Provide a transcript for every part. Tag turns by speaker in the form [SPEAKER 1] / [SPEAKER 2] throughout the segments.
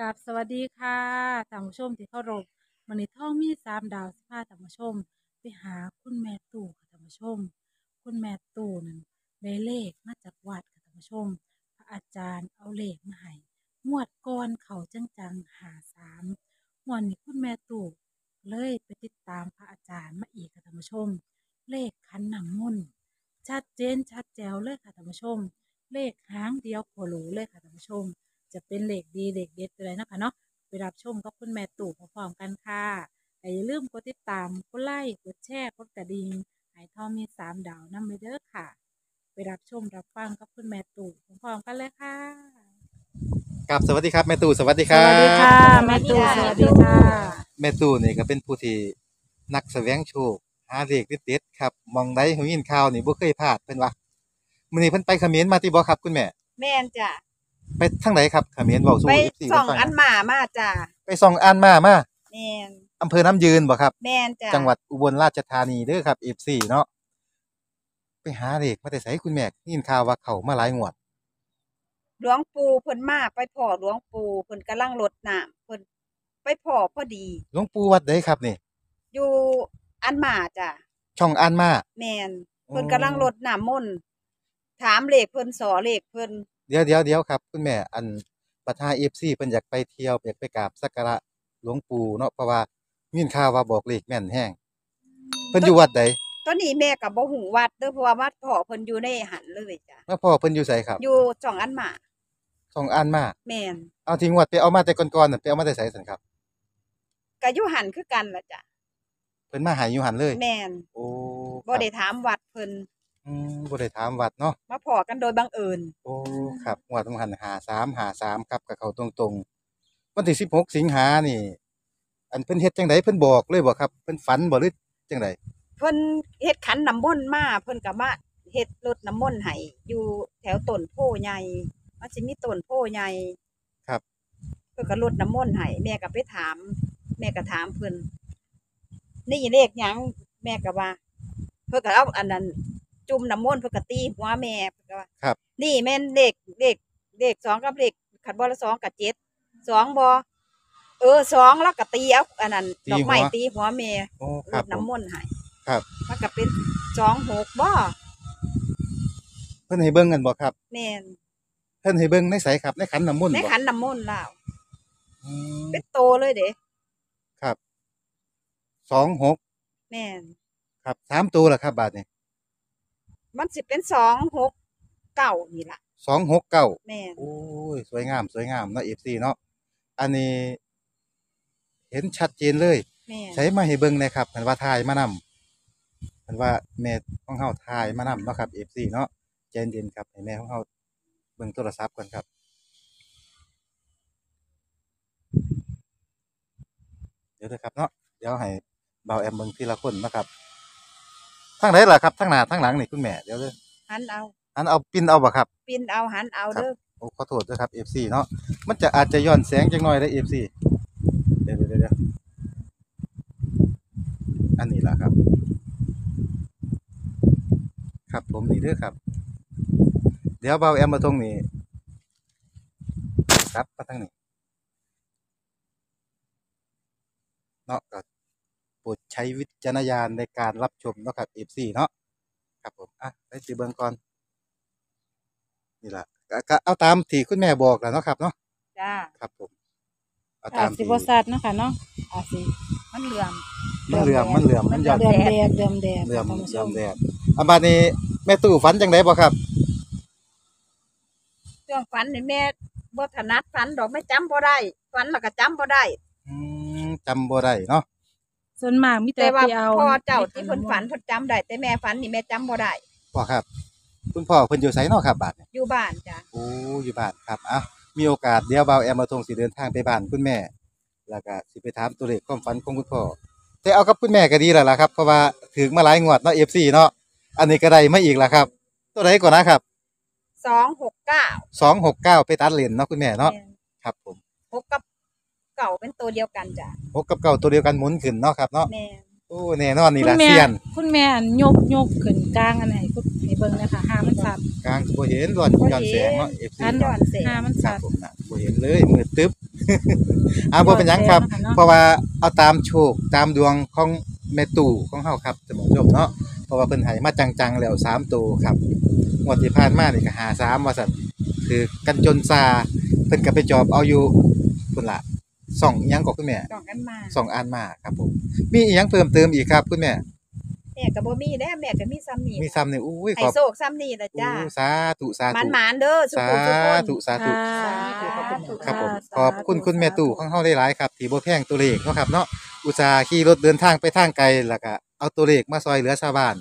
[SPEAKER 1] กับสวัสดีค่ะท่านผู้ชมที่เคารพวันนี้ท่องมีสามดาวสิพาท่านผู้ชม ไปหาคุณแม่ตู่ค่ะท่านผู้ชม คุณแม่ตู่นั้นได้เลขมาจากวัดค่ะท่านผู้ชม พระอาจารย์เอาเลขมาให้งวดก่อนเขาจังๆหาสามงวดนี้คุณแม่ตู่เลยไปติดตามพระอาจารย์มาอีกค่ะท่านผู้ชม เลขขันน้ำมนต์ชัดเจนชัดแจ๋วเลยค่ะท่านผู้ชม เลขหางเดียวโคโลเลยค่ะท่านผู้ชม จะเป็นเลขดีเลขเด็ดอะไรนะคะเนาะไปรับชมกับคุณแม่ตู่พร้อมๆกันค่ะแต่อย่าลืมกดติดตามกดไลค์กดแชร์กดกระดิ่งใหายทองมีสามดาวนั่ไปเด้อค่ะ ไปรับชมรับฟังกับคุณแม่ตู่พร้อมๆกันเลยค่ะ
[SPEAKER 2] กับสวัสดีครับแม่ตู่สวัสดีครับ
[SPEAKER 1] สวัสดีค่ะ
[SPEAKER 3] รับ
[SPEAKER 1] แม่ตู่
[SPEAKER 3] ส
[SPEAKER 1] ส
[SPEAKER 3] วั
[SPEAKER 1] วั
[SPEAKER 3] ส
[SPEAKER 1] ส
[SPEAKER 3] ดี
[SPEAKER 1] ดี
[SPEAKER 3] ค่ะ
[SPEAKER 1] ค่ะ
[SPEAKER 2] แม่ตู่นี่ก็เป็นผู้ที่นักแสวงโชคหาเลขเด็ดๆครับมองได้หูยินข่าวนี่บ่เคยพลาดเพิ่นว่ามื้อนี้เพิ่นไปเขมรมาที่บ่ครับคุณแม่
[SPEAKER 3] แม่นจ้ะ
[SPEAKER 2] ไปทางไหนครับเขมรเว้าสู่
[SPEAKER 3] ไป
[SPEAKER 2] FC
[SPEAKER 3] ส่อง
[SPEAKER 2] ฟัง
[SPEAKER 3] อันหมามาจ้ะ
[SPEAKER 2] ไปส่องอ่านมามา
[SPEAKER 3] แม่น
[SPEAKER 2] อำเภอน้ำยืนบ่ครับ
[SPEAKER 3] แม่นจ้ะ
[SPEAKER 2] จังหวัดอุบลราชธานีเด้อครับ FC เนาะไปหาเลขมาแต่ไสคุณแม่ยินข่าวว่าเข้ามาหลายงวด
[SPEAKER 3] หลวงปู่เพิ่นมาไปพ่อหลวงปู่เพิ่นกำลังรดน้ำเพิ่นไปพ่อพอดี
[SPEAKER 2] หลวงปู่วัดใดครับนี่
[SPEAKER 3] อยู่อันหมาจ้ะ
[SPEAKER 2] ช่องอ่านมา
[SPEAKER 3] แม่นเพิ่นกำลังรดน้ำมนต์ถามเลขเพิ่นสอเลขเพิ่น
[SPEAKER 2] เดี๋ยวเดี๋ยวเดี๋ยวครับ คุณแม่อันประธาน FC เพิ่นอยากไปเที่ยวอยากไปกราบสักการะหลวงปู่เนาะเพราะว่ามีข่าวว่าบอกเลขแม่นแฮงเพิ่นอยู่วัดใด
[SPEAKER 3] ตอนนี้แม่ก็บ่ฮู้วัดเด้อเพราะว่าวัดพ่อเพิ่นอยู่ในหันเลยจ้ะ
[SPEAKER 2] มาพ่อเพิ่นอยู่ไสครับ
[SPEAKER 3] อยู่จ่องอันหมา
[SPEAKER 2] ส่องอ่านมา
[SPEAKER 3] แม่น
[SPEAKER 2] เอาทิ้งวัดไปเอามาแต่ก่อนๆน่ะไปเอามาแต่ไสซั่นครับ
[SPEAKER 3] ก็อยู่หันคือกันล่ะจ้ะ
[SPEAKER 2] เพิ่นมาหาอยู่หันเลย
[SPEAKER 3] แม่น
[SPEAKER 2] โอ้
[SPEAKER 3] บ่ได้ถามวัดเพิ่น
[SPEAKER 2] อืมบ่ได้ถามวัดเนาะ
[SPEAKER 3] มาพ้อกันโดยบังเอิญ
[SPEAKER 2] โอ้ครับงวดต้องหัน53 53ครับกับเขาตรงๆ วันที่16สิงหานี่ อันเพิ่นเฮ็ดจังไดเพิ่นบอกเลยบ่ครับเพิ่นฝันบ่หรือจังได
[SPEAKER 3] เพิ่นเฮ็ดขันน้ำมนต์มาเพิ่นก็มาเฮ็ดรถน้ำมนต์ให้อยู่แถวต้นโพใหญ่มันสิมีต้นโพใหญ่
[SPEAKER 2] ครับ
[SPEAKER 3] เพิ่นก็รดน้ำมนต์ให้แม่ก็ไปถาม แม่ก็ถามเพิ่นนี่เลขหยังแม่ก็ว่า เพิ่นก็เอาอันนั้น จุ่มน้ำมนต์เพิ่นก็ตีหัวแม่เพิ่นก็ว่า
[SPEAKER 2] ครับ
[SPEAKER 3] นี่แม่นเลขเลขเลขสองกับเลขขันบ่ละสองกับเจ็ดสองบ่เออสองแล้วก็ตีเอาอันนั้น
[SPEAKER 2] ตี
[SPEAKER 3] ดอกไม้
[SPEAKER 2] หัว
[SPEAKER 3] ตีหัวแม่
[SPEAKER 2] โอ้ค
[SPEAKER 3] ร
[SPEAKER 2] รับ
[SPEAKER 3] ด
[SPEAKER 2] ผม
[SPEAKER 3] น้ำมนต์ให้
[SPEAKER 2] ครับ
[SPEAKER 3] มันก็เป็นสองหกบ่
[SPEAKER 2] เพิ่นให้เบิ่งกันบ่ครับ
[SPEAKER 3] แม่น
[SPEAKER 2] เพิ่นให้เบิ่งในไสครับในขันน้ำมนต์
[SPEAKER 3] ใน
[SPEAKER 2] บ่
[SPEAKER 3] ขันน้ำมนต์แล้ว
[SPEAKER 2] อืม
[SPEAKER 3] เป็นโตเลยเด้
[SPEAKER 2] ครับ26
[SPEAKER 3] แม่น
[SPEAKER 2] ครับสามตัวล่ะครับ บาดนี้
[SPEAKER 3] มันสิเป็นสองหกเก้านี่ล่ะ
[SPEAKER 2] 269
[SPEAKER 3] แม่น
[SPEAKER 2] โอ้ย สวยงาม สวยงามเนาะ FC เนาะอันนี้ เห็นชัดเจนเลย
[SPEAKER 3] แม่น
[SPEAKER 2] ใช้มาให้เบิ่งหนะครับเพิ่นว่าถ่ายมานำเพิ่นว่าแม่ของเฮาถ่ายมานำเนาะครับ FC เนาะใจเย็นๆครับให้แม่ของเฮาเบิ่งโทรศัพท์ก่อนครับเดี๋ยวนะครับเนาะเดี๋ยวให้เบาแอมเบิ่งทีละคนเนาะครับ ทางไหนล่ะครับทางหน้าทางหลังนี่คุณแม่เดี๋ยวเด้อ
[SPEAKER 3] หันเอา
[SPEAKER 2] อันเอาปินเอาบ่ครับ
[SPEAKER 3] ปินเอาหันเอา
[SPEAKER 2] ครับ
[SPEAKER 3] เด้อ
[SPEAKER 2] โอ้ขอโทษด้วยครับ FC เนาะมันจะอาจจะย้อนแสงจังหน่อยได้ FC เดี๋ยวเดี๋ยวเดี๋ยวอันนี้ล่ะครับ ครับผมนี่เด้อครับ เดี๋ยวเบาแอมมาตรงนี้ครับมาทางนี้เนาะก็โปรดใช้วิจารณญาณในการรับชมเนาะครับ FC เนาะครับผมอะไปสิเบิ่งก่อนนี่ล่ะก็ก็เอาตามที่คุณแม่บอกแหล้วเนาะครับเนาะ
[SPEAKER 3] จ้า
[SPEAKER 2] ครับผมเอา
[SPEAKER 1] อา
[SPEAKER 2] ตาม
[SPEAKER 1] สิ
[SPEAKER 2] ที่
[SPEAKER 1] บสัตว์เนาะค่ะเนาะอาสิ
[SPEAKER 3] มันเหลื่อม
[SPEAKER 2] มันเหลื่อมมันเหลื่อมมันหย่อน
[SPEAKER 1] เดือมแดดเดือมแดด
[SPEAKER 2] เหลื่อม
[SPEAKER 1] ท่านผู้
[SPEAKER 2] เห
[SPEAKER 1] ช
[SPEAKER 2] ลื่อม
[SPEAKER 1] ม
[SPEAKER 2] แดดอันบาดนี้แม่ตู่ฝันจังไดบ่ครับ
[SPEAKER 3] เรื่องฝันนี่แม่บ่ถนัดฝันดอกไม่จำบ่ได้ฝันแล้วก็จำบ่ได้
[SPEAKER 2] อืมจำบ่ได้เนาะ
[SPEAKER 1] ส่วนมากมีแต่
[SPEAKER 3] แต่ว่า
[SPEAKER 1] ไปเอา
[SPEAKER 3] พ่อเจ้าที่เพิ่นฝันเพิ่นจำได้แต่แม่ฝันนี่แม่จำบ่ได้
[SPEAKER 2] พ่อครับ คุณพ่อเพิ่นอยู่ไสเนาะครับบาดนี้
[SPEAKER 3] อยู่บ้านจ้ะ
[SPEAKER 2] โอ้อยู่บ้านครับอะมีโอกาสเดี๋ยวเบาแอมมาทงสิเดินทางไปบ้านคุณแม่ แล้วก็สิไปถามตัวเลขความฝันของคุณพ่อแต่เอากับคุณแม่ก็ดีแล้วล่ะครับเพราะว่าถึงมาหลายงวดเนาะ FC เนาะอันนี้ก็ได้มาอีกแล้วครับ ตัวใดก่อนนะครับ
[SPEAKER 3] สองหกเก้า
[SPEAKER 2] 269ไปตัดเลนเนาะคุณแม่เนาะครับผม
[SPEAKER 3] หกกับ เก่าเป็นตัวเดียวกันจ้ะ
[SPEAKER 2] หกกับเก้าตัวเดียวกันหมุนขึ้นเนาะครับเนาะ
[SPEAKER 3] แม่
[SPEAKER 2] โอ้แน่นอนนี่
[SPEAKER 1] คุ
[SPEAKER 2] ละ
[SPEAKER 1] ณแม่
[SPEAKER 2] เซียน
[SPEAKER 1] คุณแม่ยกยกขึ้นกลางอันไหนคุณให้เบิ่งนะคะหามันสัตว์
[SPEAKER 2] กลางบ่เห็นร้อนย้อนแสงเนาะ FC
[SPEAKER 3] อัน
[SPEAKER 2] เนาะ
[SPEAKER 3] ย้อนเส
[SPEAKER 1] หามัน
[SPEAKER 2] ครั
[SPEAKER 1] สั
[SPEAKER 2] บ
[SPEAKER 1] ตว์
[SPEAKER 2] ผมนะบ่เห็นเลยมืดตึ๊บ อ่าบ่เป็นหยังครับ
[SPEAKER 1] ยอดแชเนาะ
[SPEAKER 2] เพราะว่าเอาตามโชคตามดวงของแม่ตู่ของเฮาครับท่านผู้ชมเนาะเพราะว่าเพิ่นให้มาจังๆแล้ว3ตัวครับงวดที่ผ่านมานี่ก็หา3ว่าซั่นคือกันจนซาเพิ่นก็ไปจอบเอาอยู่พุ่นล่ะ ส่องอิหยังก็คุณแม่
[SPEAKER 3] ต้องกันมา
[SPEAKER 2] ส่องอ่านมาครับผม มีอีหยังเพิ่มเติมอีกครับคุณแม่
[SPEAKER 3] แม่ก็บ่มีแล้วแม่ก็มีซ้ำนี่
[SPEAKER 2] มีซ้ำนี่อุ้ย
[SPEAKER 3] ให้
[SPEAKER 2] ขอบ
[SPEAKER 3] โศกซ้ำนี่ละจ้า
[SPEAKER 2] อู้สาธุสา
[SPEAKER 3] มัน
[SPEAKER 2] ธุ
[SPEAKER 3] หมานๆเด้อสุ
[SPEAKER 2] สา
[SPEAKER 3] ขุสุขคน
[SPEAKER 2] ธุสาธุ
[SPEAKER 1] ค่ะ
[SPEAKER 2] ครับผม
[SPEAKER 1] สาธุ
[SPEAKER 2] ขอบคุณคุณแม่ตู่ของเฮาได้หลายครับที่บ่แพงตัวเลขเนาะครับเนาะอุตส่าห์ขี่รถเดินทางไปทางไกลแล้วก็เอาตัวเลขมาซอยเหลือชาวบ้าน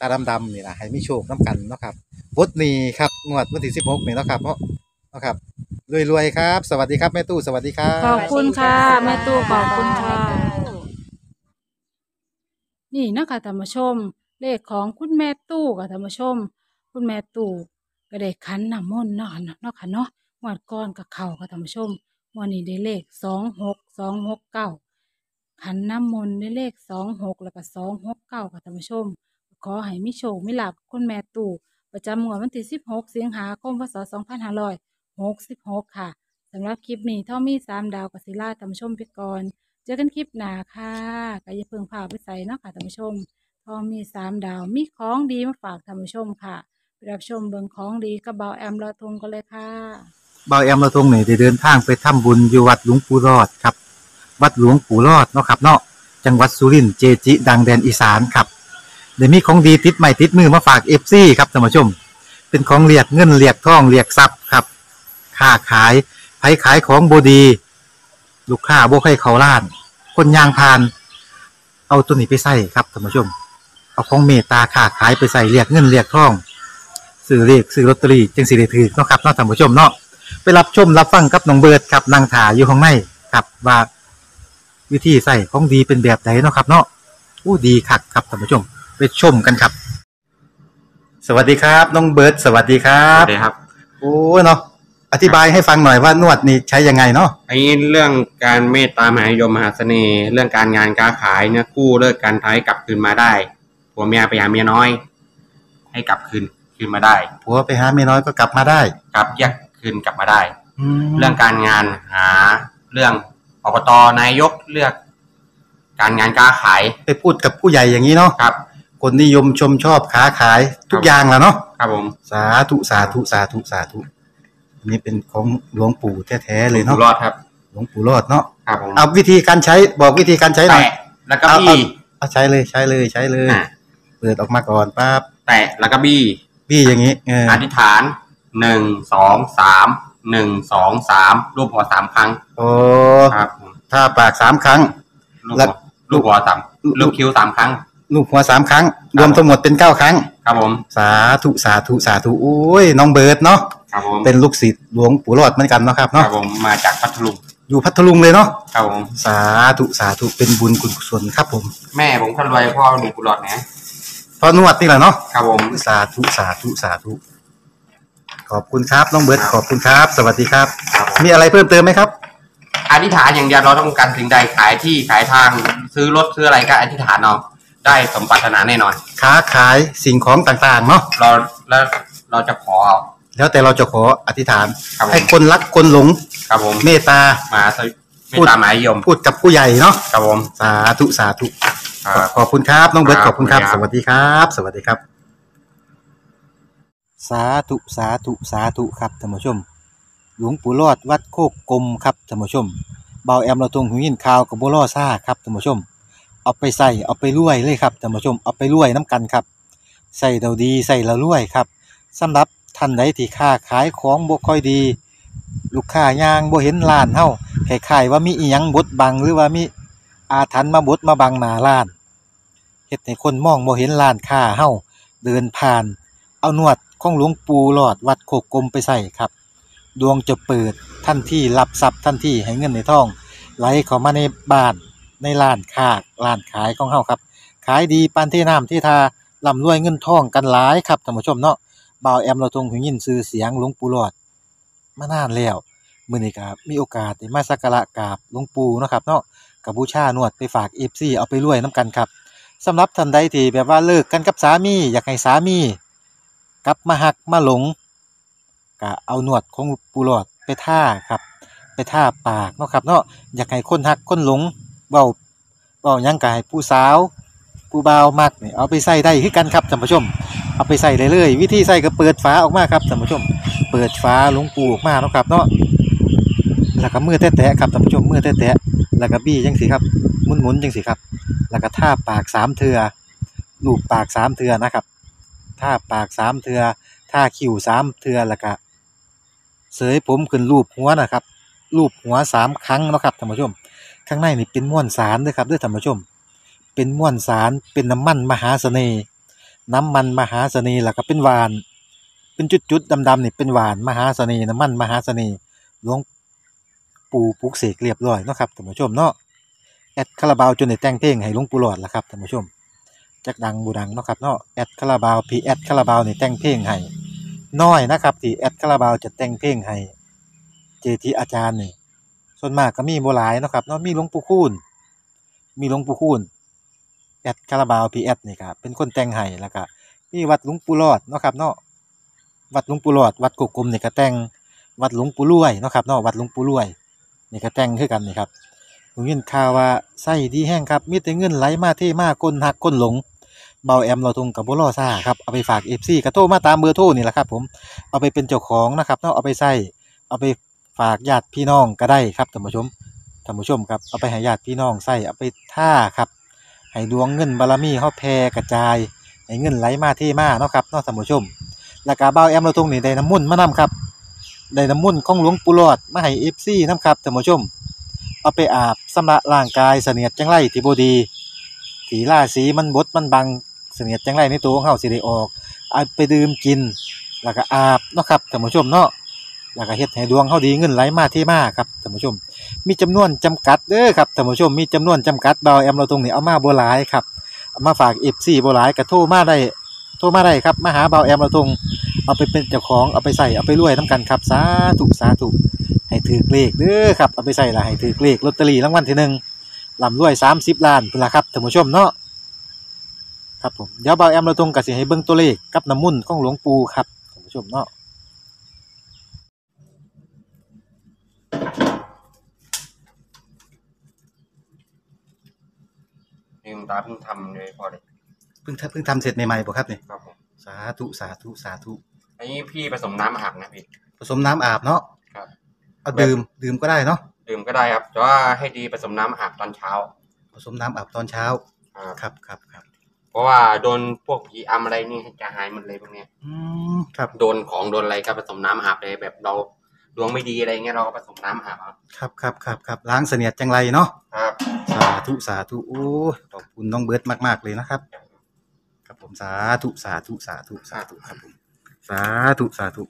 [SPEAKER 2] ตาดำๆนี่ล่ะให้มีโชคนํกันเนาะครับบทนี้ครับงวดวันที่16นี่เนาะครับเนาะเนาะครับรวยๆครับ สวัสดีครับแม่ตู่สวัสดีครับ
[SPEAKER 1] ขอบคุณค่ะแม่ตู้ขอบคุณค่ะ นี่นะคะธรรมชม เลขของคุณแม่ตู้กับธรรมชม คุณแม่ตู้ก็ได้คันน้ำมนต์เนาะเนาะค่ะเนาะงวดก้อนกับเข่ากับธรรมชมวันนี้ได้เลขสองหกสองหกเก้าขันน้ำมนต์ได้เลขสองหกแล้วก็สองหกเก้ากับธรรมชม ขอให้มิโชคมิลาภคุณแม่ตู่ประจำงวดวันที่สิบหกสิงหาคมพศสองพันห้าร้อย หกสิบหกค่ะสำหรับคลิปนี้ท่ามีสามดาวกับศิลาธรรมชมไปก่อน เจอกันคลิปหน้าค่ะก็อย่าเพิ่งพาไปใส่เนาะค่ะท่านผู้ชมพอมีสามดาวมีของดีมาฝากท่านผู้ชมค่ะไปรับชมเบิงของดีกับเบาแอมลาทงกันเลยค่ะ
[SPEAKER 2] เบาแอมเราทรงนี่ได้เดินทางไปทำบุญอยู่วัดหลวงปู่รอดครับ วัดหลวงปู่รอดเนาะครับเนาะจังหวัดสุรินทร์เจจิดังแดนอีสานครับเดี๋ยวมีของดีติดไม้ติดมือมาฝาก FC ครับท่านผู้ชม เป็นของเรียกเงินเรียกทองเรียกทรัพย์ครับ ค้าขายไผขายของบ่ดี ลูกค้าบ่ให้เข้าร้าน คนย่างผ่าน เอาตัวนี้ไปใส่ครับท่านผู้ชม เอาของเมตตาค้าขายไปใส่เรียกเงินเรียกทองซื้อเรียกซื้อลอตเตอรี่จึงสิได้ถือเนาะครับเนาะท่านผู้ชมเนาะไปรับชมรับฟังกับน้องเบิร์ดครับนางถาอยู่ข้างในครับว่าวิธีใส่ของดีเป็นแบบไหนเนาะครับ เนาะอู้ดีคักครับท่านผู้ชม ไปชมกันครับ สวัสดีครับ น้องเบิร์ดสวัสดีครั
[SPEAKER 4] ครับบสวัสดีครับ
[SPEAKER 2] โอ้เนาะ อธิบายให้ฟังหน่อยว่านวดนี่ใช้ยังไงเนาะ
[SPEAKER 4] ไอ้เรื่องการเมตตามหานิยมมหาเสน่ห์เรื่องการงานการขายเนี่ยกู้เลิกการท้ายกลับคืนมาได้ผัวเมียไปหาเมียน้อย ให้กลับคืนคืนมาได้
[SPEAKER 2] ผัวไปหาเมียน้อยก็กลับมาได้
[SPEAKER 4] กลับแยกคืนกลับมาได้
[SPEAKER 2] ม
[SPEAKER 4] เรื่องการงานหาเรื่องอบตนายกเลือก การงานการขาย
[SPEAKER 2] ไปพูดกับผู้ใหญ่อย่างนี้เนาะ
[SPEAKER 4] ครับ
[SPEAKER 2] คนนิยมชมชอบค้าขายทุกอย่างแหล้วเนาะ
[SPEAKER 4] ครับผม
[SPEAKER 2] สาธุสาธุสาธุสาธุ อันนี้เป็นของหลวงปู่แท้ๆเลย
[SPEAKER 4] อยู่
[SPEAKER 2] เนาะ
[SPEAKER 4] รอดครับ
[SPEAKER 2] หลวงปู่รอดเนาะ
[SPEAKER 4] ครับผม
[SPEAKER 2] เอาวิธีการใช้บอกวิธีการใช้หน่อย
[SPEAKER 4] แตะแล้วก็
[SPEAKER 2] เอา
[SPEAKER 4] บี้
[SPEAKER 2] เอาใช้เลยใช้เลยใช้เลย
[SPEAKER 4] อะ
[SPEAKER 2] เปิดออกมาก่อนปั๊บ
[SPEAKER 4] แตะแล้วก็บี้
[SPEAKER 2] พี่อย่างนี้เออ
[SPEAKER 4] อธิษฐานหนึ่งสองสามหนึ่งสองสามรูปหัวสามครั้ง
[SPEAKER 2] โอ้
[SPEAKER 4] ครับผม
[SPEAKER 2] ถ้าปากสามครั้ง
[SPEAKER 4] ลูก
[SPEAKER 2] แล้
[SPEAKER 4] หั
[SPEAKER 2] ว
[SPEAKER 4] วลูกหัวสามลูกคิ้วสามครั้ง
[SPEAKER 2] ลูกหัวสามครั้ง รวมทั้งหมดเป็นเก้าครั้ง
[SPEAKER 4] ครับผม
[SPEAKER 2] สาธุสาธุสาธุโอ้ยน้องเบิร์ดเนาะ
[SPEAKER 4] ครับผม
[SPEAKER 2] เป็นลูกศิษย์หลวงปู่รอดเหมือนกันเนาะครับ
[SPEAKER 4] ครั
[SPEAKER 2] เนาะ
[SPEAKER 4] บผมมาจากพัทลุง
[SPEAKER 2] อยู่พัทลุงเลยเนาะ
[SPEAKER 4] ครับผม
[SPEAKER 2] สาธุสาธุเป็นบุญคุณกุศลครับผม
[SPEAKER 4] แม่ผมคนรวยพ่อหนุ่มกุหลาบนะ
[SPEAKER 2] พอนวดนี่แหละเนาะ
[SPEAKER 4] ครับผม
[SPEAKER 2] สาธุสาธุสาธุขอบคุณครับน้องเบิร์ดขอบคุณครับ สวัสดีครับ
[SPEAKER 4] ครับผม
[SPEAKER 2] มีอะไรเพิ่มเติมไหมครับ
[SPEAKER 4] อธิษฐานอย่างเดียวเราต้องการสิ่งใดขายที่ขายทาง ซื้อรถซื้ออะไรก็อธิษฐานเอา ได้สมปรารถนาแน่นอน
[SPEAKER 2] ค้าขายสิ่งของต่างๆเนาะ
[SPEAKER 4] เราแล้วเราจะขอเอา
[SPEAKER 2] แล้วแต่เราจะขออธิษฐาน
[SPEAKER 4] ครับผม
[SPEAKER 2] ให้คนรักคนหลง
[SPEAKER 4] ครับผม
[SPEAKER 2] เมตตา
[SPEAKER 4] มาสวิไม่ตามหมายยม
[SPEAKER 2] พูดกับผู้ใหญ่เนาะ
[SPEAKER 4] ครับผม
[SPEAKER 2] สาธุสาธุ
[SPEAKER 4] ครับ
[SPEAKER 2] ขอบคุณครับ น้องเบิร์ต
[SPEAKER 4] ค
[SPEAKER 2] ข
[SPEAKER 4] รับ
[SPEAKER 2] อบคุณครับ
[SPEAKER 4] ขอบ
[SPEAKER 2] ส
[SPEAKER 4] คุณครับ
[SPEAKER 2] วัสดีครับ สวัสดีครับ สาธุสาธุสาธุครับท่านผู้ชม หลวงปู่รอดวัดโคกกลมครับท่านผู้ชมเบาแอมเราตรงหูยินข่าวกับบัวล่อซ่าครับท่านผู้ชม เอาไปใส่เอาไปรวยเลยครับท่านผู้ชมเอาไปรวยน้ำกันครับใส่เราดีใส่เรารวยครับสำหรับท่านใดที่ค้าขายของบ่ค่อยดี ลูกค้ายางบ่เห็นร้านเฮาคล้ายๆว่ามีอีหยังบดบังหรือว่ามีอาถรรพ์มาบดมาบังหน้าร้านเฮ็ดให้คนมองบ่เห็นร้านค้าเฮาเดินผ่าน เอานวดของหลวงปู่หลอดวัดโคกกลมไปใส่ครับ ดวงจะเปิดทันที่รับทรัพย์ทันที่ให้เงินในท้อง ไหลเข้ามาในบ้าน ในร้านค้าร้านขายของเฮาครับ ขายดีปานที่น้ำที่ทาร่ำรวยเงินทองกันหลายครับท่านผู้ชมเนาะบ่าวแอมเราทงหูยินชื่อเสียงหลวงปู่หลอด มานานแล้วมื้อนี้ก็มีโอกาสได้มาสักการะกราบหลวงปู่เนาะครับเนาะกับบูชานวดไปฝาก FC เอาไปรวยนํกันครับสำหรับท่านใดที่แบบว่าเลิกกันกับสามี อยากให้สามีกลับมาหักมาหลงก็เอาหนวดของปูหลอดไปท่าครับ ไปท่าปากเนาะครับเนาะอยากให้คนฮักคนหลง เว้าเว้ายังกายผู้สาวผู้เบาวมักนี่ยเอาไปใส่ได้คือกันครับท่านผู้ชม เอาไปใส่เลยเลยวิธีใส่ก็เปิดฝาออกมาครับท่านผู้ชม เปิดฝาหลวงปูออกมาเนาะครับเนาะแล้วก็มือแตะๆครับท่านผู้ชมมือแตะๆแล้วก็บี้จังสิครับหมุนๆจังสิครับ แล้วก็ท่าปากสามเทือลูบปากสามเทือนะครับท่าปากสามเทือท่าคิ้วสามเทือแล้วก็เสยผมขึ้นรูปหัวนะครับลูบหัวสามครั้งนะครับท่านผู้ชม ข้างในนี่เป็นมวลสารด้วยครับด้วยท่านผู้ชม เป็นมวลสารเป็นน้ำมันมหาเสน่ห์น้ำมันมหาเสน่ห์แล้วก็เป็นว่าน เป็นจุดๆดำๆนี่เป็นว่านมหาเสน่ห์น้ำมันมหาเสน่ห์หลวงปู่ปลุกเสกเรียบร้อยเนาะครับท่านผู้ชมเนาะแอดคาราบาวจนได้แต่งเพลงให้หลวงปู่หลอดละครับท่านผู้ชมจักดังบูดังเนาะครับเนาะแอดคาราบาวพีแอดคาราบาวนี่แต่งเพลงให้น้อยนะครับที่แอดคาราบาวจะแต่งเพลงให้เกจิอาจารย์นี่ ส่วนมากก็มีบ่หลายนะครับเนาะมีหลวงปู่คูณมีหลวงปู่คูณแอดคาราบาวพีแอดนี่ครับเป็นคนแต่งให้แล้วก็มีวัดหลวงปู่รอดนะครับเนาะวัดหลวงปู่รอด วัดกุกกลมนี่ก็แต่งวัดหลวงปู่รวยนะครับเนาะวัดหลวงปู่รวยนี่ก็แต่งคือกันนี่ครับผมยินข่าวว่าใส่ดีแฮงครับมีแต่เงินไหลมาเทมาคนฮักคนหลงเบาแอมเราทุงกับบ่รอซ่าครับเอาไปฝาก FC ก็โทรมาตามเบอร์โทรนี่แหละครับผมเอาไปเป็นเจ้าของนะครับเนาะเอาไปใส่เอาไป ฝากญาติพี่น้องก็ได้ครับท่านผู้ชมท่านผู้ชมครับเอาไปให้ญาติพี่น้องใส่เอาไปท่าครับให้ดวงเงินบารมีเฮาแผ่กระจายให้เงินไหลมาเทมาเนาะครับเนาะท่านผู้ชม แล้วก็บ่าวแอมเราตรงนี้ได้น้ำมุ่นมานํครับได้น้ำมุ่นของหลวงปู่หลอดมาให้ FC นํครับท่านผู้ชม เอาไปอาบสำระร่างกายเสนียดจังไรที่บดีที่าศีมันบดมันบังเสนียดจังไรในตัวของเฮาสิได้ออกเอาไปดื่มกิน แล้วก็อาบเนาะครับท่านผู้ชมเนาะ แล้วก็เฮ็ดให้ดวงเขาดีเงินไหลมาเทมาครับท่านผู้ชม มีจำนวนจำกัดเด้อครับท่านผู้ชมมีจำนวนจำกัดเบาแอมเราตรงนี้เอามาบหลายครับเอามาฝาก FC บ่หลายก็โทรมาได้โทรมาได้ครับมาหาเบาแอมเราตรงเอาไปเป็นเจ้าของเอาไปใส่เอาไปรวยนํกันครับสาธุสาธุให้ถือเลขเด้อครับเอาไปใส่ละให้ถือเลขลอตเตอรี่รางวัลที่หนึ่งลำรวย30ล้านพุ่นละครับท่านผู้ชมเนาะครับผมเดี๋ยวเบาแอมเราตรงก็สิให้เบิ่งตัวเลขกับน้ำมุ่นของหลวงปู่ครับท่านผู้ชมเนาะ
[SPEAKER 4] ลืมตาเพิ่งทำเลยพอเลย
[SPEAKER 2] เพิ่งทำเพิ่งทำเสร็จใหม่ๆบ่ครับเนี่ย
[SPEAKER 4] ครับผม
[SPEAKER 2] สาธุสาธุสาธุ
[SPEAKER 4] อันนี้พี่ผสมน้ำอาบนะพี่
[SPEAKER 2] ผสมน้ำอาบเนาะ
[SPEAKER 4] ครับ
[SPEAKER 2] เอาดื่มดื่มก็ได้เนาะ
[SPEAKER 4] ดื่มก็ได้ครับแต่ว่าให้ดีผสมน้ำอาบตอนเช้า
[SPEAKER 2] ผสมน้ำอาบตอนเช้า
[SPEAKER 4] ครับ
[SPEAKER 2] ครับครับครับ
[SPEAKER 4] เพราะว่าโดนพวกผีอำอะไรนี่จะหายหมดเลยพวกเนี้ย
[SPEAKER 2] อืมครับ
[SPEAKER 4] โดนของโดนอะไรก็ผสมน้ำอาบเลยแบบเรา ดวงไม่ดีอะไรเงี้ยเราก็ผสมน้ำอาบเอา
[SPEAKER 2] ครับครับครับครับล้างเสนียดจังไรเนาะ
[SPEAKER 4] ครับ
[SPEAKER 2] สาธุสาธุโอ้ยขอบคุณน้องเบิร์ดมาก ๆ เลยนะครับ ครับผมสาธุสาธุสาธุสาธุครับผมสาธุสาธุ